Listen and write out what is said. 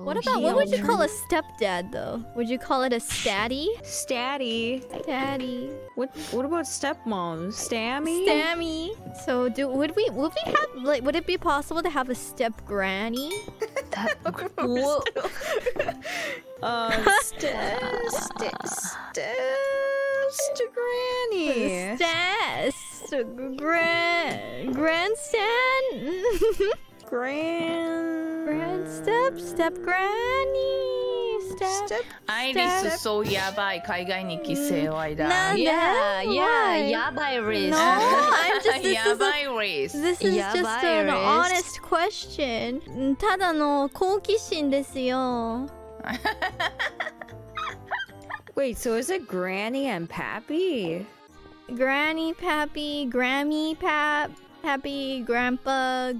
What about what would you call a stepdad though? Would you call it a statty? Statty. Daddy. What what about stepmom? Stammy? Stammy. So do would we would we have like would it be possible to have a step granny? Whoa. uh, st- st- st- granny. Stas. Grand grandstand. Grand step, step granny. Step, step, アイリス、step. そうやばい海外に帰省を間。なんで mm. Yeah, yeah, yabai IRyS. No, I'm just, this や is ば a, い risk. this is や just ばい an risk. honest question. Mm, ただの好奇心ですよ。Wait, so is it Granny and Pappy? Granny, Pappy, Grammy, Pap, Pappy, Grandpa,